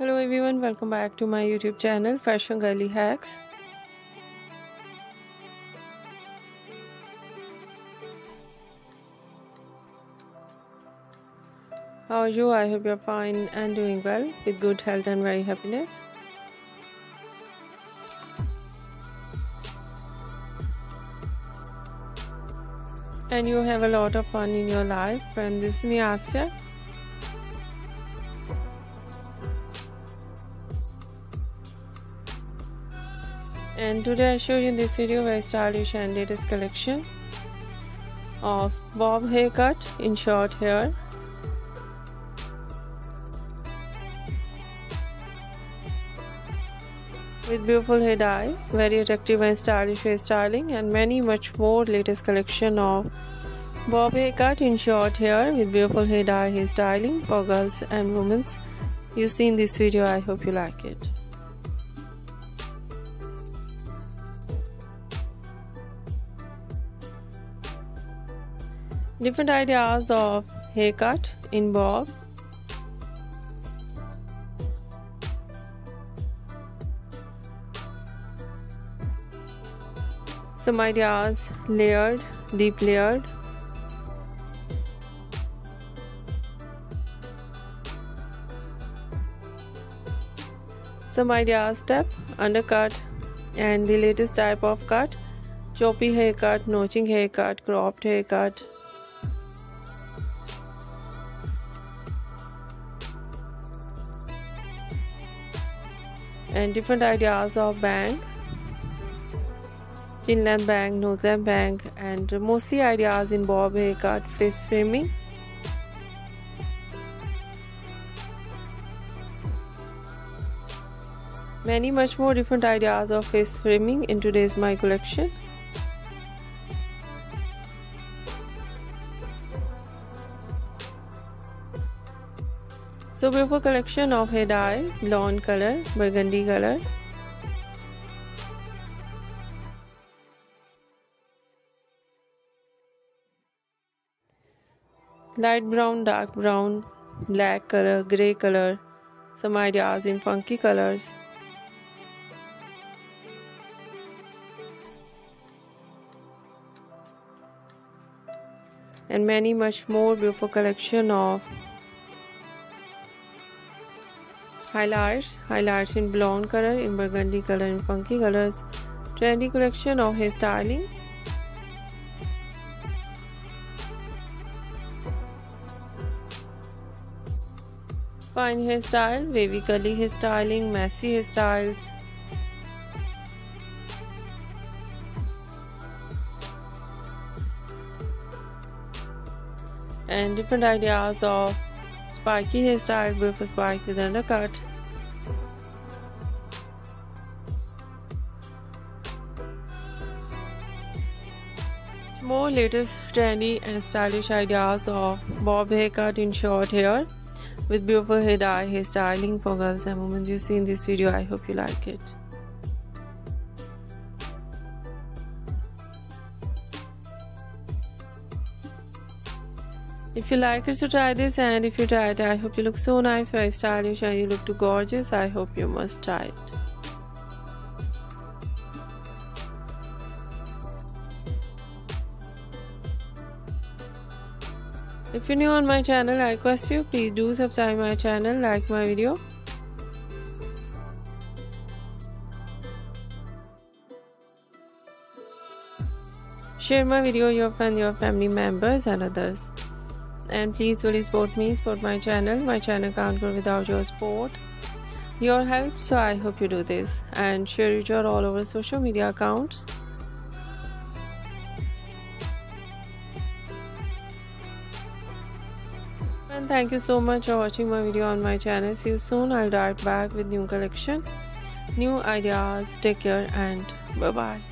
Hello everyone, welcome back to my YouTube channel Fashion Girly Hacks. How are you? I hope you're fine and doing well with good health and very happiness. And you have a lot of fun in your life. And this is me, Asya. And today I show you in this video very stylish and latest collection of bob haircut in short hair with beautiful hair dye, very attractive and stylish hair styling and many much more latest collection of bob haircut in short hair with beautiful hair dye hair styling for girls and women. You see in this video, I hope you like it. Different ideas of haircut in bob some ideas layered deep layered. Some ideas step undercut and the latest type of cut choppy haircut notching haircut cropped haircut and different ideas of bang chin length bang, nose length bang, and mostly ideas in bob haircut, face framing. Many much more different ideas of face framing in today's my collection. So beautiful collection of hair dye, blonde color, burgundy color, light brown dark brown black color gray color some ideas in funky colors. And many much more beautiful collection of highlights highlights in blonde color in burgundy color in funky colors trendy collection of hair styling fine hairstyle, wavy curly hairstyling, messy hairstyles. And different ideas of spiky hairstyle, beautiful spike with undercut. More latest trendy and stylish ideas of bob haircut in short hair with beautiful hair dye hair styling for girls and women. You see in this video. I hope you like it if you like it so try this and if you try it i hope you look so nice very stylish and you look too gorgeous i hope you must try it If you're new on my channel, I request you please do subscribe my channel, like my video. Share my video your friends, your family members and others. And please really support me, support my channel. My channel can't grow without your support. Your help, so I hope you do this and share it all over social media accounts. and thank you so much for watching my video on my channel see you soon i'll dart back with new collection new ideas take care and bye bye